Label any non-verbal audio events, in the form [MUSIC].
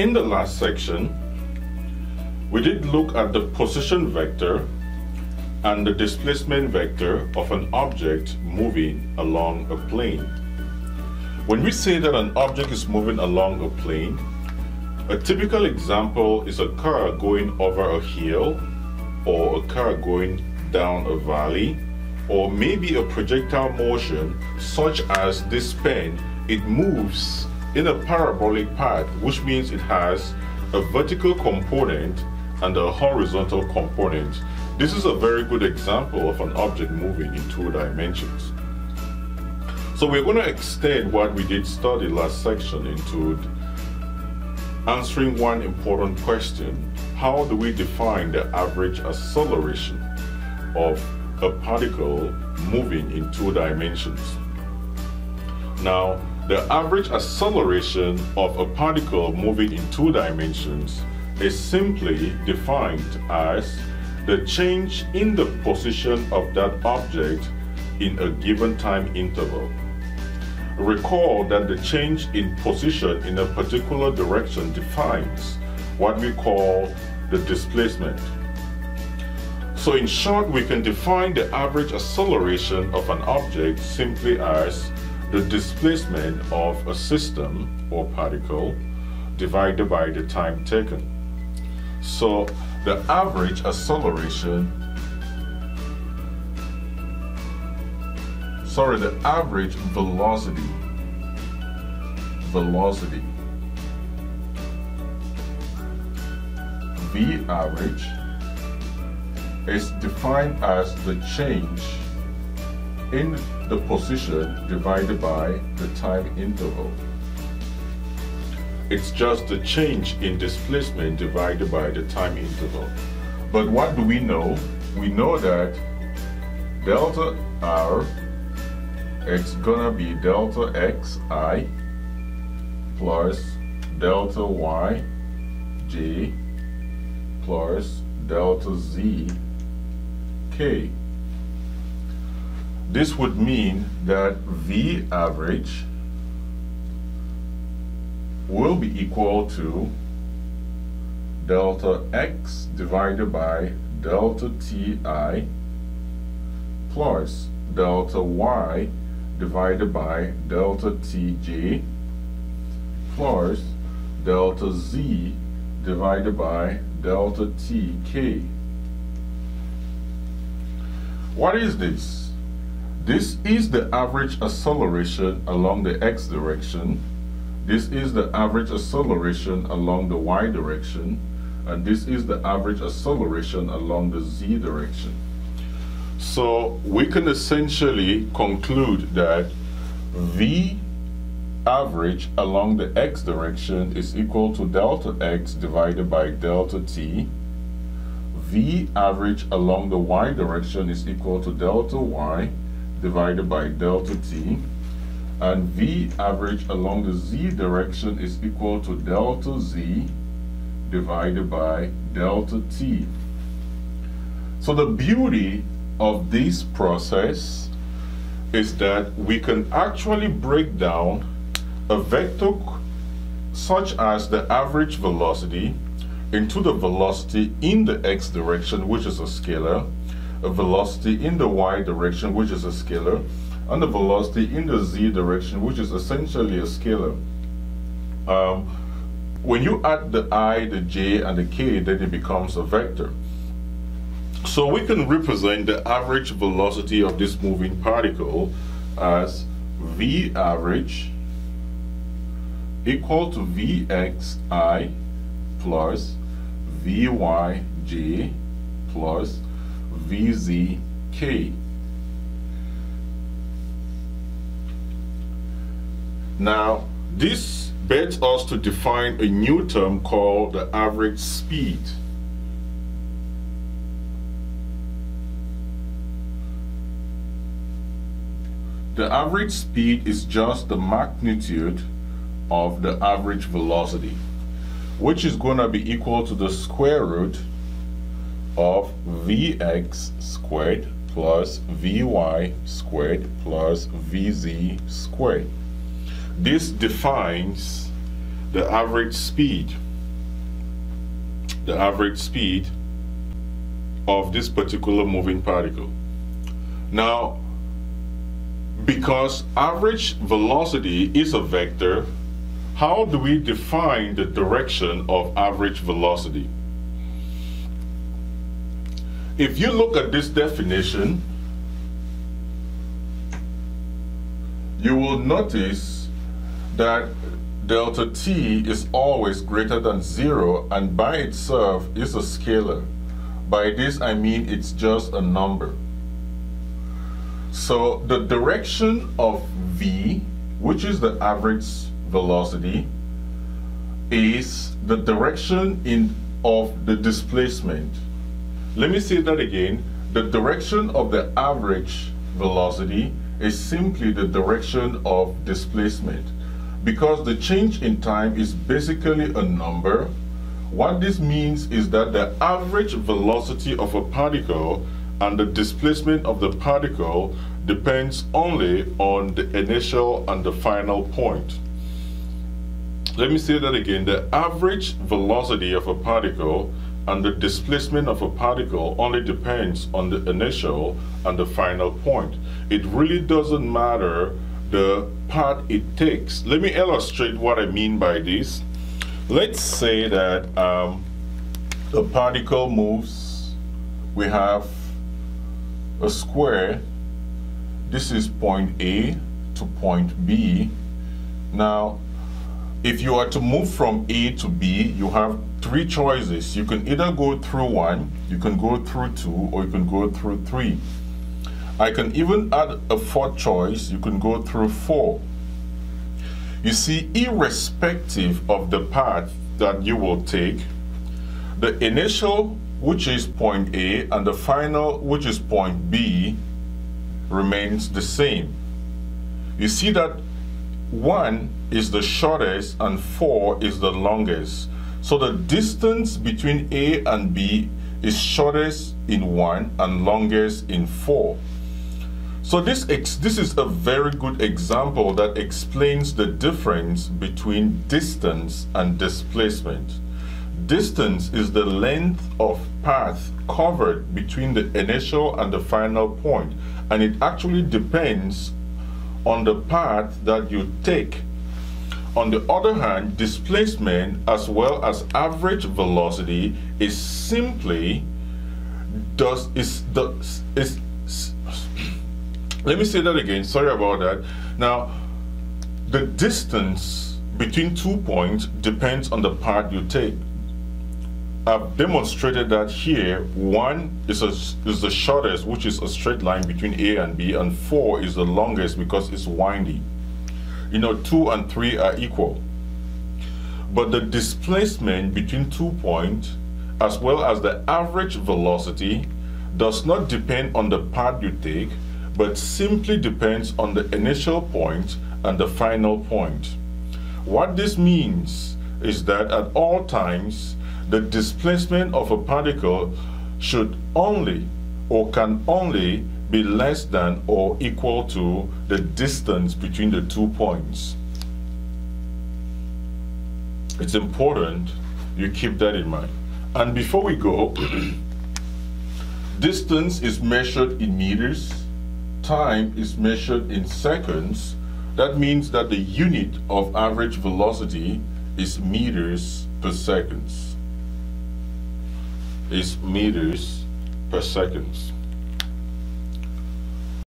In the last section, we did look at the position vector and the displacement vector of an object moving along a plane. When we say that an object is moving along a plane, a typical example is a car going over a hill or a car going down a valley or maybe a projectile motion such as this pen, it moves in a parabolic path, which means it has a vertical component and a horizontal component. This is a very good example of an object moving in two dimensions. So we're going to extend what we did study last section into answering one important question. How do we define the average acceleration of a particle moving in two dimensions? Now, the average acceleration of a particle moving in two dimensions is simply defined as the change in the position of that object in a given time interval. Recall that the change in position in a particular direction defines what we call the displacement. So in short, we can define the average acceleration of an object simply as the displacement of a system or particle divided by the time taken. So the average acceleration, sorry, the average velocity, velocity, V average is defined as the change in the position divided by the time interval. It's just the change in displacement divided by the time interval. But what do we know? We know that delta R, it's gonna be delta xi plus delta y j plus delta z k. This would mean that V average will be equal to delta x divided by delta ti plus delta y divided by delta tj plus delta z divided by delta tk. What is this? This is the average acceleration along the x direction. This is the average acceleration along the y direction. And this is the average acceleration along the z direction. So we can essentially conclude that v average along the x direction is equal to delta x divided by delta t. V average along the y direction is equal to delta y divided by delta t and V average along the z direction is equal to delta z divided by delta t. So the beauty of this process is that we can actually break down a vector such as the average velocity into the velocity in the x direction, which is a scalar, a velocity in the y direction, which is a scalar, and the velocity in the z direction, which is essentially a scalar. Um, when you add the i, the j, and the k, then it becomes a vector. So we can represent the average velocity of this moving particle as v average equal to vxi plus vyj plus VZK. Now, this begs us to define a new term called the average speed. The average speed is just the magnitude of the average velocity, which is going to be equal to the square root of Vx squared plus Vy squared plus Vz squared. This defines the average speed. the average speed of this particular moving particle. Now, because average velocity is a vector, how do we define the direction of average velocity? If you look at this definition, you will notice that delta t is always greater than zero and by itself is a scalar. By this I mean it's just a number. So the direction of v, which is the average velocity, is the direction in of the displacement. Let me say that again. The direction of the average velocity is simply the direction of displacement. Because the change in time is basically a number, what this means is that the average velocity of a particle and the displacement of the particle depends only on the initial and the final point. Let me say that again. The average velocity of a particle and the displacement of a particle only depends on the initial and the final point. It really doesn't matter the path it takes. Let me illustrate what I mean by this. Let's say that um, the particle moves. We have a square. This is point A to point B. Now, if you are to move from A to B, you have three choices. You can either go through one, you can go through two, or you can go through three. I can even add a fourth choice, you can go through four. You see, irrespective of the path that you will take, the initial which is point A, and the final, which is point B, remains the same. You see that 1 is the shortest and 4 is the longest. So the distance between A and B is shortest in 1 and longest in 4. So this, this is a very good example that explains the difference between distance and displacement. Distance is the length of path covered between the initial and the final point, and it actually depends on the path that you take. On the other hand, displacement as well as average velocity is simply does is the is let me say that again sorry about that now the distance between two points depends on the path you take I've demonstrated that here, one is, a, is the shortest, which is a straight line between A and B, and four is the longest because it's windy. You know, two and three are equal. But the displacement between two points, as well as the average velocity, does not depend on the path you take, but simply depends on the initial point and the final point. What this means is that at all times, the displacement of a particle should only or can only be less than or equal to the distance between the two points. It's important you keep that in mind. And before we go, [CLEARS THROAT] distance is measured in meters, time is measured in seconds. That means that the unit of average velocity is meters per seconds is meters per seconds.